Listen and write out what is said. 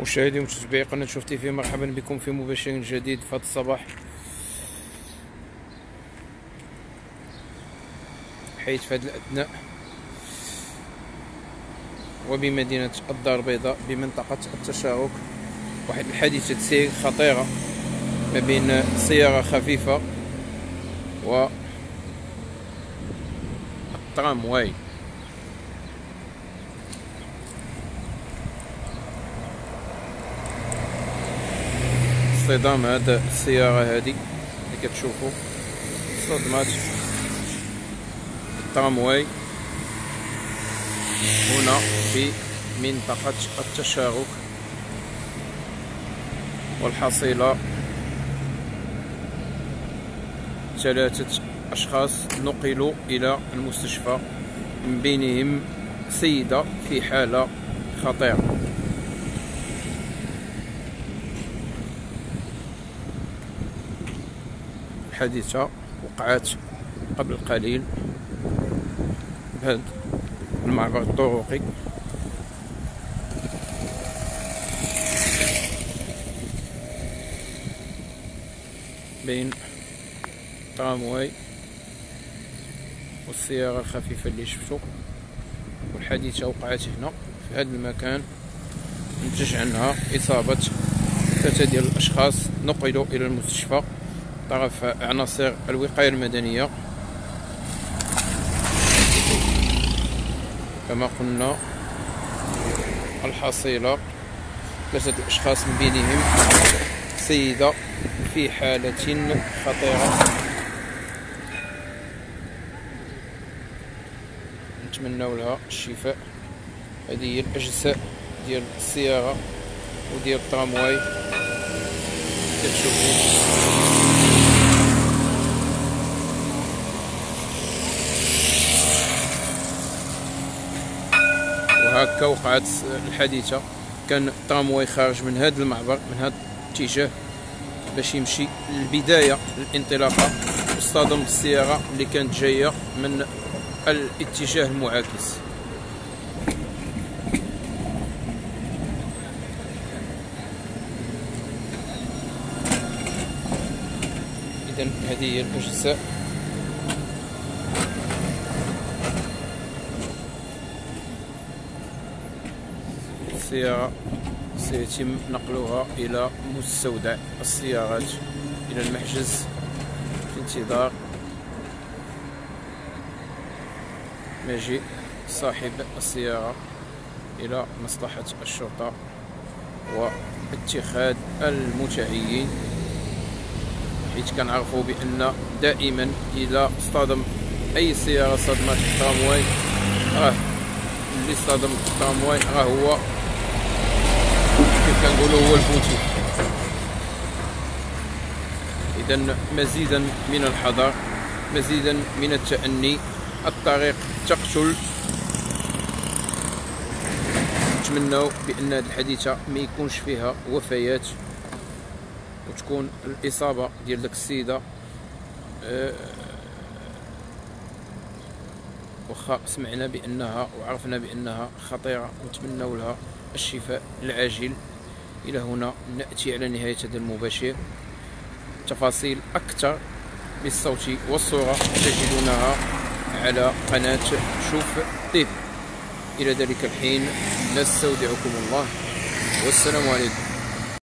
مشاهدي ومتابعي قناة شوف تيفي مرحبا بكم في مباشر جديد في هذا الصباح. حيث في هذه الأثناء وبمدينة الدار البيضاء بمنطقة التشارك واحد الحادثة سير خطيرة ما بين سيارة خفيفة و الترامواي. اصطدام هاد السيارة هادي اللي كتشوفوا صدمات الترامواي هنا في منطقة التشارك. والحصيلة ثلاثة أشخاص نقلوا إلى المستشفى من بينهم سيدة في حالة خطيرة. الحادثة وقعت قبل قليل بهذا المعبر الطرقي. بين ترامواي والسيارة الخفيفة اللي شفتو. والحادثة وقعت هنا في هذا المكان. نتج عنها إصابة ثلاثة ديال الأشخاص. نقلوا إلى المستشفى. طرف عناصر الوقاية المدنية. كما قلنا الحصيلة ثلاثة الأشخاص من بينهم سيدة في حالة خطيرة. نتمنى لها الشفاء. هذه هي الأجزاء ديال السيارة وديال الترامواي. كتشوفوا. وهكا وقعت الحادثة. كان الترامواي خارج من هذا المعبر من هذا الاتجاه باش يمشي للبداية الانطلاقه واصطدم بالسيارة اللي كانت جاية من الاتجاه المعاكس. اذا هذه هي الأجزاء. السيارة. سيتم نقلها إلى مستودع السيارات. إلى المحجز. في انتظار. مجيء صاحب السيارة إلى مصلحة الشرطة واتخاذ المتعين حيث كنعرفوا بأن دائما إذا اصطدم أي سيارة صدمت الترامواي راه اللي اصطدم الترامواي راه هو كنقولوا هو ال fautif إذا مزيدا من الحذر مزيدا من التأني الطريق تقتل. نتمنوا بأن هذه الحادثة ما يكونش فيها وفيات وتكون الإصابة ديال داك السيدة أه واخا سمعنا بأنها وعرفنا بأنها خطيرة نتمنوا لها. الشفاء العاجل. إلى هنا نأتي على نهاية هذا المباشر. تفاصيل أكثر بالصوت والصورة تجدونها على قناة شوف تيفي. إلى ذلك الحين نستودعكم الله. والسلام عليكم.